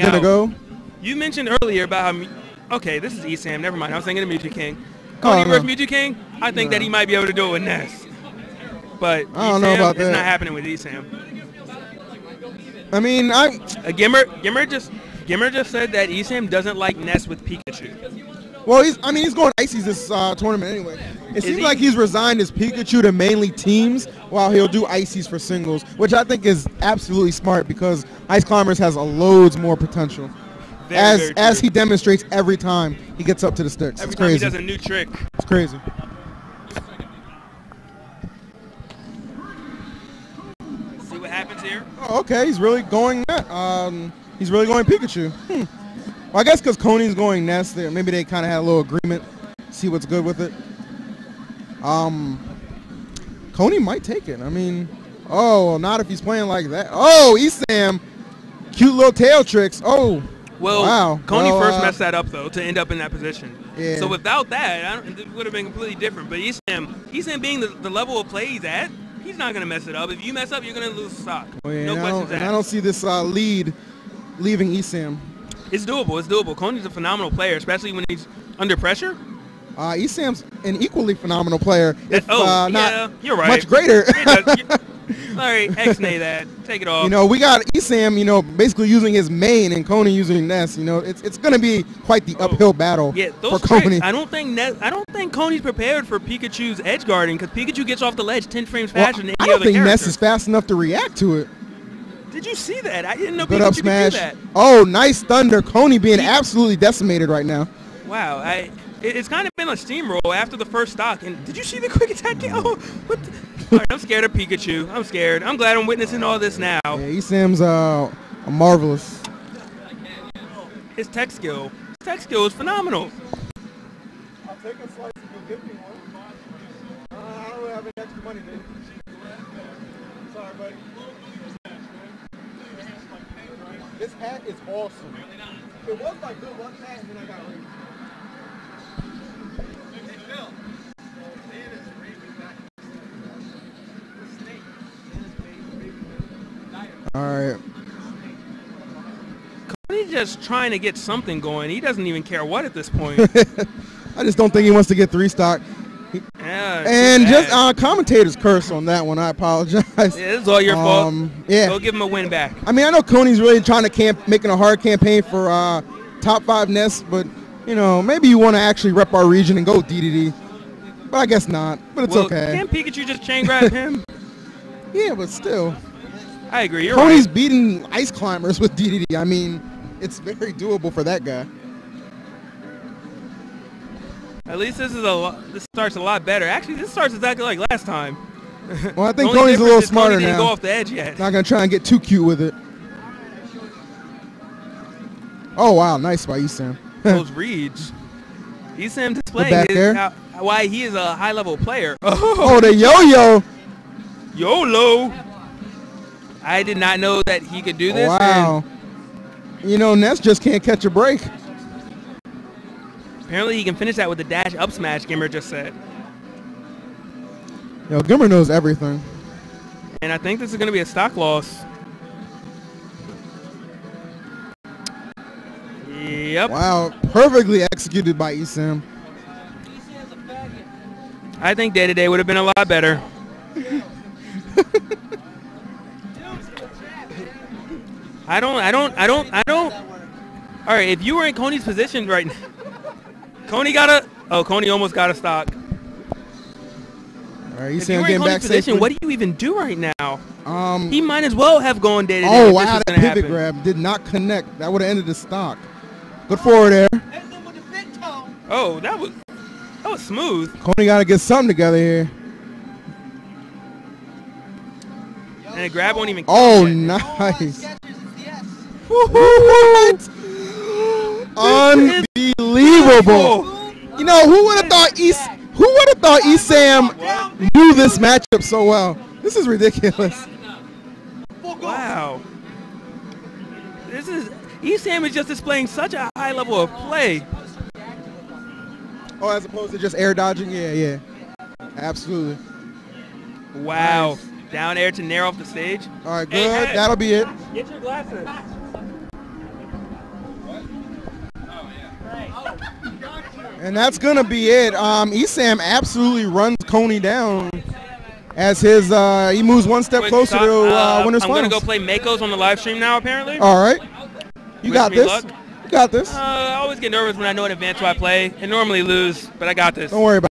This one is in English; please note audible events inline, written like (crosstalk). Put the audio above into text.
Gonna go. You mentioned earlier about how. Okay, this is Esam. Never mind. I was thinking of Mewtwo King. Oh, Cody no. versus Mewtwo King. I think that he might be able to do it with Ness. But I don't know about it's that. not happening with Esam. I mean, I Uh, GimR, GimR just GimR just said that Esam doesn't like Ness with Pikachu. Well, he's. I mean, he's going ices this uh, tournament anyway. It seems he? like he's resigned his Pikachu to mainly teams, while he'll do ices for singles, which I think is absolutely smart because Ice Climbers has a loads more potential. Very, as very as he demonstrates every time he gets up to the sticks. Every it's time he crazy. does a new trick. It's crazy. See what happens here. Oh, okay, he's really going that. Um, he's really going Pikachu. Hmm. Well, I guess because Coney's going Ness, there, maybe they kind of had a little agreement. See what's good with it. Um, Coney might take it. I mean, oh, not if he's playing like that. Oh, Esam, cute little tail tricks. Oh, Well, Wow. Coney Well, first uh, messed that up though to end up in that position. Yeah. So without that, I don't, it would have been completely different. But Esam, Esam being the, the level of play he's at, he's not gonna mess it up. If you mess up, you're gonna lose stock. well, yeah, no I, questions don't, and I don't see this uh, lead leaving Esam. It's doable. It's doable. Coney's a phenomenal player, especially when he's under pressure. Uh, Esam's an equally phenomenal player, if oh, uh, not yeah, you're right. much greater. (laughs) (laughs) All right, ex-nay that. Take it off. You know, we got Esam, you know, basically using his main and Coney using Ness. You know, it's it's going to be quite the uphill battle Oh. yeah, for Coney. tricks. I don't think Ness, I don't think Coney's prepared for Pikachu's edge guarding because Pikachu gets off the ledge ten frames Well, faster than any I don't other think character. Ness is fast enough to react to it. Did you see that? I didn't know Good Pikachu up could smash. do that. Oh, nice thunder. Coney being He- absolutely decimated right now. Wow, I, it, it's kind of been a steamroll after the first stock. And did you see the quick attack? (laughs) Oh, what? The? All right, I'm scared of Pikachu. I'm scared. I'm glad I'm witnessing all this now. Yeah, Esam's uh, a marvelous. His tech skill, his tech skill is phenomenal. I'll take a slice if you give me one. I don't really have any extra money, dude. This hat is awesome. It was my good luck hat, and then I got raised. All right. He's just trying to get something going. He doesn't even care what at this point. (laughs) I just don't think he wants to get three stock. Yeah, And just uh, commentators curse on that one. I apologize. yeah, is all your fault. Um, yeah. Go give him a win back. I mean, I know Coney's really trying to camp, making a hard campaign for uh, top five nests, but you know, maybe you want to actually rep our region and go DDD. But I guess not. But it's well, okay. Can't Pikachu just chain grab (laughs) him? Yeah, but still, I agree. You're Coney's right. beating ice climbers with DDD. I mean, it's very doable for that guy. At least this is a lo- this starts a lot better. Actually, this starts exactly like last time. (laughs) Well, I think Coney's a little smarter didn't go now. off the edge yet. Not gonna try and get too cute with it. Oh wow, nice by Esam. (laughs) Those reads. He's him displaying back his, how, uh, why he is a high level player. (laughs) Oh, the yo-yo! YOLO. I did not know that he could do this. Wow. You know, Ness just can't catch a break. Apparently he can finish that with the dash up smash, GimR just said. Yo, GimR knows everything. And I think this is going to be a stock loss. Yep. Wow, perfectly executed by Esam. I think DDD would have been a lot better. (laughs) I don't, I don't, I don't, I don't. All right, if you were in Coney's position right now, Coney got a. Oh, Coney almost got a stock. All right, you Esam were in getting back position, safely. what do you even do right now? um, He might as well have gone DDD. oh if this wow, that pivot happen. grab did not connect. That would have ended the stock. Good forward air. Oh, that was that was smooth. Coney got to get something together here. And the grab won't even. Oh, nice. What? Unbelievable. You know, who would have thought East who would have thought Esam knew this matchup so well? This is ridiculous. Wow. This is Esam is just displaying such a high level of play. Oh, as opposed to just air dodging? Yeah, yeah. Absolutely. Wow. Down air to narrow off the stage. All right, Hey, good. hey. That'll be it. Get your glasses. And that's gonna be it. Um, Esam absolutely runs Coney down as his uh, he moves one step Quick closer stop. to uh, winners I'm finals. gonna go play Mako's on the live stream now. Apparently. All right, you Wish got this. luck. You got this. Uh, I always get nervous when I know in advance who I play and normally lose, but I got this. Don't worry about. it.